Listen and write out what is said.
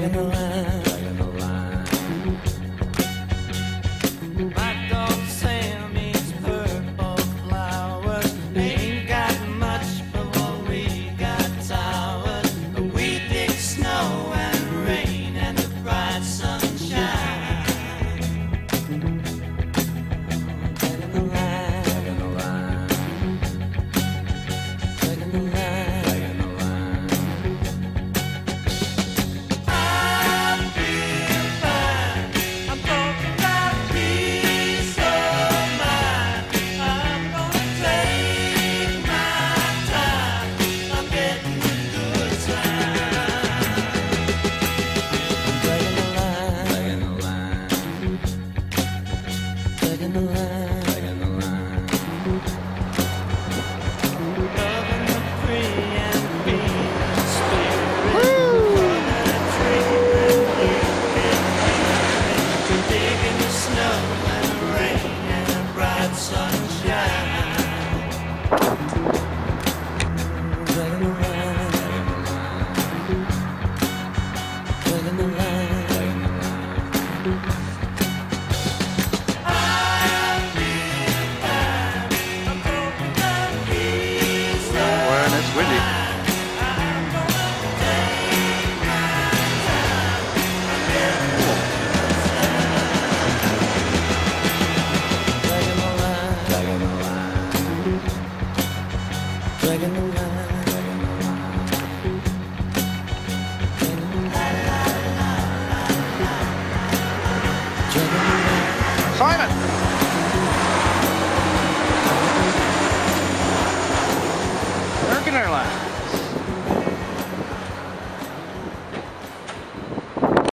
Living a life. sunshine. Simon.